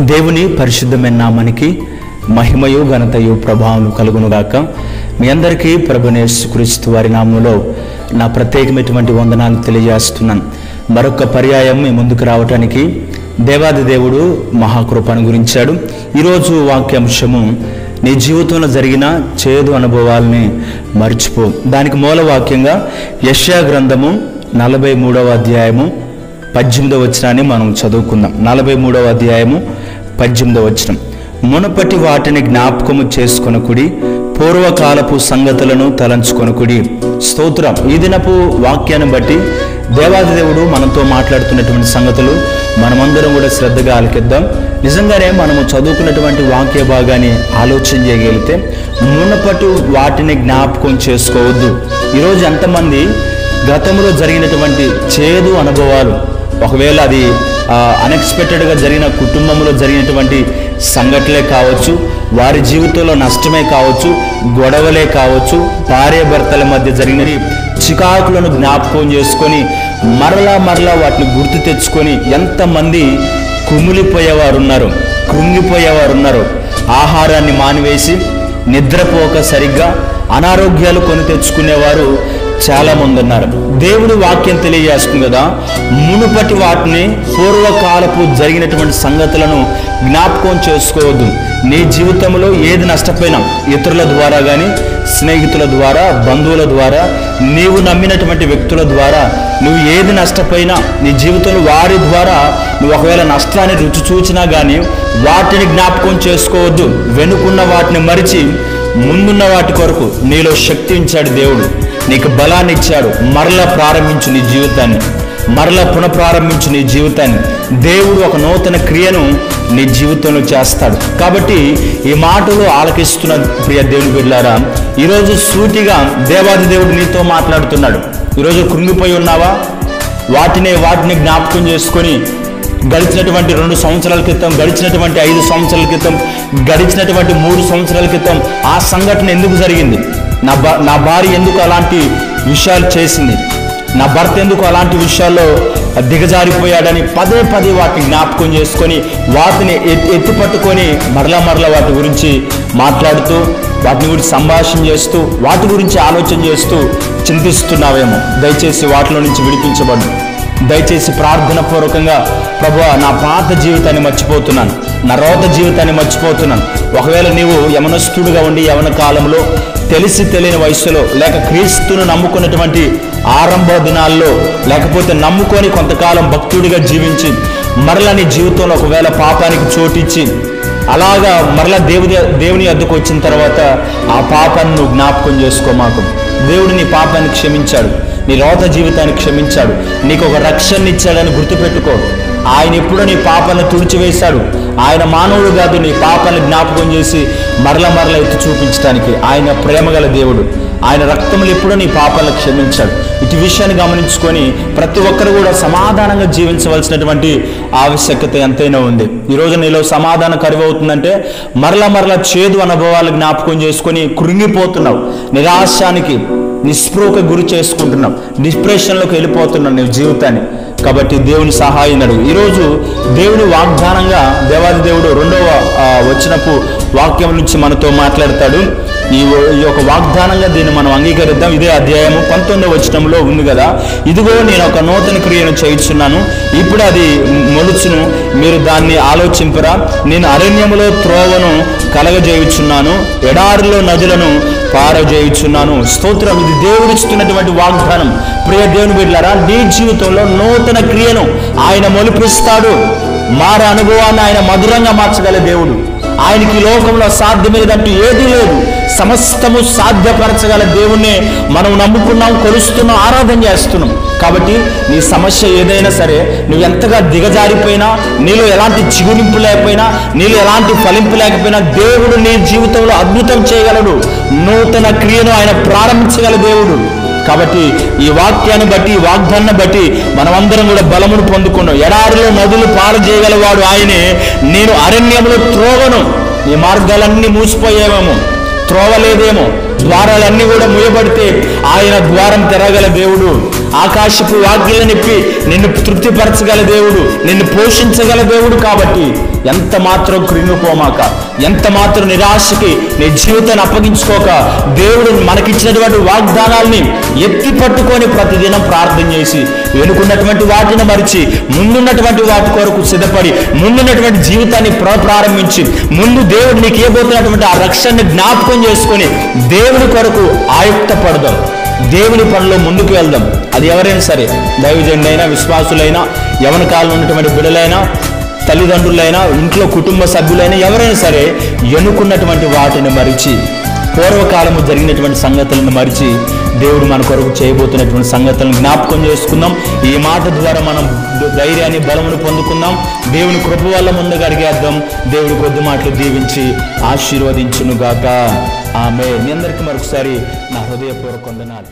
దేవుని పరిశుద్ధమైన నామానికి మహిమయు ఘనతయు ప్రభావం కలుగునుగాక. మీ అందరికీ ప్రభునేశ్వరిస్తూ వారి నామంలో నా ప్రత్యేకమైనటువంటి వందనాలు తెలియజేస్తున్నాను. మరొక పర్యాయం మీ ముందుకు రావటానికి దేవాది దేవుడు మహాకృపను గురించాడు. ఈరోజు వాక్యాంశము నీ జీవితంలో జరిగిన చేదు అనుభవాల్ని మర్చిపో. దానికి మూల వాక్యంగా యశ్యా గ్రంథము నలభై మూడవ అధ్యాయము పద్దెనిమిదవ వచనాన్ని మనం చదువుకుందాం. నలభై మూడవ అధ్యాయము పద్దెనిమిదవ వచనం. మునపటి వాటిని జ్ఞాపకము చేసుకొనకుడి పూర్వకాలపు సంగతులను తలంచుకొనకుడి. స్తోత్రం. ఈ దినపు వాక్యాన్ని బట్టి దేవాది దేవుడు మనతో మాట్లాడుతున్నటువంటి సంగతులు మనమందరం కూడా శ్రద్ధగా ఆలకిద్దాం. నిజంగానే మనము చదువుకున్నటువంటి వాక్య భాగాన్ని ఆలోచన చేయగలిగితే మునపటి వాటిని జ్ఞాపకం చేసుకోవద్దు. ఈరోజు ఎంతమంది గతంలో జరిగినటువంటి చేదు అనుభవాలు ఒకవేళ అది అన్ఎక్స్పెక్టెడ్గా జరిగిన కుటుంబంలో జరిగినటువంటి సంఘటనలే కావచ్చు వారి జీవితంలో నష్టమే కావచ్చు గొడవలే కావచ్చు భార్య భర్తల మధ్య జరిగినవి చికాకులను జ్ఞాపకం చేసుకొని మరలా మరలా వాటిని గుర్తు తెచ్చుకొని ఎంతమంది కుమిలిపోయేవారు ఉన్నారు కృంగిపోయేవారు ఉన్నారు ఆహారాన్ని మానివేసి నిద్రపోక సరిగ్గా అనారోగ్యాలు కొని తెచ్చుకునేవారు చాలామంది ఉన్నారు దేవుడు వాక్యం తెలియజేస్తుంది కదా. మునుపటి వాటిని పూర్వకాలపు జరిగినటువంటి సంగతులను జ్ఞాపకం చేసుకోవద్దు. నీ జీవితంలో ఏది నష్టపోయినా ఇతరుల ద్వారా కానీ స్నేహితుల ద్వారా బంధువుల ద్వారా నీవు నమ్మినటువంటి వ్యక్తుల ద్వారా నువ్వు ఏది నష్టపోయినా నీ జీవితంలో వారి ద్వారా నువ్వు ఒకవేళ నష్టాన్ని రుచి చూచినా కానీ వాటిని జ్ఞాపకం చేసుకోవద్దు. వెనుకున్న వాటిని మరిచి ముందున్న వాటి కొరకు నీలో శక్తి ఉంచాడు దేవుడు. నీకు బలాన్ని ఇచ్చాడు. మరలా ప్రారంభించు నీ జీవితాన్ని. మరలా పునఃప్రారంభించు నీ జీవితాన్ని. దేవుడు ఒక నూతన క్రియను నీ జీవితంలో చేస్తాడు. కాబట్టి ఈ మాటలు ఆలకిస్తున్న ప్రియ దేవుని బిడ్డారా ఈరోజు సూటిగా దేవాది దేవుడు నీతో మాట్లాడుతున్నాడు. ఈరోజు కృంగిపోయి ఉన్నావా? వాటిని వాటిని జ్ఞాపకం చేసుకొని గడిచినటువంటి రెండు సంవత్సరాల క్రితం గడిచినటువంటి ఐదు సంవత్సరాల క్రితం గడిచినటువంటి మూడు సంవత్సరాల క్రితం ఆ సంఘటన ఎందుకు జరిగింది? నా నా భార్య ఎందుకు అలాంటి విషయాలు చేసింది? నా భర్త ఎందుకు అలాంటి విషయాల్లో దిగజారిపోయాడని పదే పదే వాటిని జ్ఞాపకం చేసుకొని వాటిని ఎత్తి పట్టుకొని మరలా మరలా వాటి గురించి మాట్లాడుతూ వాటిని గురించి సంభాషణ చేస్తూ వాటి గురించి ఆలోచన చేస్తూ చింతిస్తున్నావేమో. దయచేసి వాటిలో నుంచి విడిపించబడు. దయచేసి ప్రార్థన పూర్వకంగా ప్రభు నా పాత జీవితాన్ని మర్చిపోతున్నాను. నా రోత జీవితాన్ని మర్చిపోతున్నాను. ఒకవేళ నీవు యమనస్తుడుగా ఉండి యవన కాలంలో తెలిసి తెలియని వయసులో లేక క్రీస్తును నమ్ముకున్నటువంటి ఆరంభ దినాల్లో లేకపోతే నమ్ముకొని కొంతకాలం భక్తుడిగా జీవించి మరల నీ జీవితంలో ఒకవేళ పాపానికి చోటిచ్చి అలాగా మరలా దేవుని దేవుని అద్దకు వచ్చిన తర్వాత ఆ పాపాన్ని నువ్వు జ్ఞాపకం చేసుకో మాకు. దేవుడు నీ పాపాన్ని క్షమించాడు. నీ రోత జీవితాన్ని క్షమించాడు. నీకు ఒక రక్షణ ఇచ్చాడని గుర్తుపెట్టుకో. ఆయన ఎప్పుడో నీ పాపాలను తుడిచివేశాడు. ఆయన మానవుడు కాదు నీ పాపాలను జ్ఞాపకం చేసి మరల మరల ఎత్తి చూపించడానికి ఆయన ప్రేమగల దేవుడు. ఆయన రక్తములు ఎప్పుడో నీ పాపాలను క్షమించాడు. ఇటు విషయాన్ని గమనించుకొని ప్రతి ఒక్కరు కూడా సమాధానంగా జీవించవలసినటువంటి ఆవశ్యకత ఎంతైనా ఉంది. ఈరోజు నీలో సమాధానం కరువవుతుందంటే మరల మరల చేదు అనుభవాలు జ్ఞాపకం చేసుకొని కృంగిపోతున్నావు. నిరాశానికి నిస్పృహకు గురి చేసుకుంటున్నాం. డిప్రెషన్లోకి వెళ్ళిపోతున్నాం నీ జీవితాన్ని. కాబట్టి దేవుని సహాయం అడుగు ఈరోజు దేవుడు వాగ్దానంగా దేవాది దేవుడు రెండవ వచ్చినప్పుడు వాక్యం నుంచి మనతో మాట్లాడతాడు. ఈ ఈ యొక్క వాగ్దానంగా దీన్ని మనం అంగీకరిద్దాం. ఇదే అధ్యాయము పంతొమ్మిదవ వచనంలో ఉంది కదా. ఇదిగో నేను ఒక నూతన క్రియను చేయిస్తున్నాను ఇప్పుడు అది మొలుచును. మీరు దాన్ని ఆలోచింపరా. నేను అరణ్యములో త్రోవను కలగజేయుచున్నాను. ఎడారిలో నదులను పారజేయుచున్నాను. స్తోత్రం ఇది దేవుడిస్తున్నటువంటి వాగ్దానం. ప్రియ దేవుని బిడ్డారా నీ జీవితంలో నూతన క్రియను ఆయన మొలిపిస్తాడు. మార అనుభవాన్ని ఆయన మధురంగా మార్చగల దేవుడు. ఆయనకి లోకంలో సాధ్యమైనట్టు ఏదీ లేదు. సమస్తము సాధ్యపరచగల దేవుణ్ణి మనం నమ్ముకున్నాం కొలుస్తున్నాం ఆరాధన చేస్తున్నాం. కాబట్టి నీ సమస్య ఏదైనా సరే నువ్వు ఎంతగా దిగజారిపోయినా నీలో ఎలాంటి చిగురింపు లేకపోయినా నీలో ఎలాంటి ఫలింపు లేకపోయినా దేవుడు నీ జీవితంలో అద్భుతం చేయగలడు. నూతన క్రియను ఆయన ప్రారంభించగల దేవుడు. కాబట్టి ఈ వాక్యాన్ని బట్టి ఈ వాగ్దాన్ని బట్టి మనమందరం కూడా బలమును పొందుకున్నాం. ఎడారిలో నదులు పారజేయగలవాడు ఆయనే. నేను అరణ్యంలో త్రోవను. ఈ మార్గాలన్నీ మూసిపోయేవేమో. త్రోవలేదేమో. ద్వారాలన్నీ కూడా మూయబడితే ఆయన ద్వారం తెరగల దేవుడు. ఆకాశపు వాక్యలు నిప్పి నిన్ను తృప్తిపరచగల దేవుడు నిన్ను పోషించగల దేవుడు కాబట్టి ఎంత మాత్రం కృంగిపోమాక ఎంత మాత్రం నిరాశకి నీ జీవితాన్ని అప్పగించుకోక దేవుడు మనకిచ్చినటువంటి వాగ్దానాల్ని ఎత్తి పట్టుకొని ప్రతిదినం ప్రార్థన చేసి వెనుకున్నటువంటి వాటిని మరిచి ముందున్నటువంటి వాటి కొరకు సిద్ధపడి ముందున్నటువంటి జీవితాన్ని ప్ర- ప్రారంభించి ముందు దేవుడు నీకు ఇవ్వబోతున్నటువంటి ఆ రక్షణని జ్ఞాపకం చేసుకొని దేవుని కొరకు ఆయుక్త పడదాం దేవుని పనిలో ముందుకు వెళ్దాం. అది ఎవరైనా సరే దైవజనుడైనా విశ్వాసులైనా యవన కాలంలో ఉన్నటువంటి బిడలైనా తల్లిదండ్రులైనా ఇంట్లో కుటుంబ సభ్యులైనా ఎవరైనా సరే ఎన్నుకున్నటువంటి వాటిని మరిచి పూర్వకాలము జరిగినటువంటి సంగతులను మరిచి దేవుడు మన కొరకు చేయబోతున్నటువంటి సంగతులను జ్ఞాపకం చేసుకుందాం. ఈ మాట ద్వారా మనం ధైర్యాన్ని బలమును పొందుకుందాం. దేవుని కృప వల్ల ముందుగా అడిగేద్దాం. దేవుడి కొద్ది మాటలు దీవించి ఆశీర్వదించునుగాక. ఆమె మీ అందరికీ మరొకసారి నా హృదయపూర్వక వందనాలు.